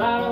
Claro.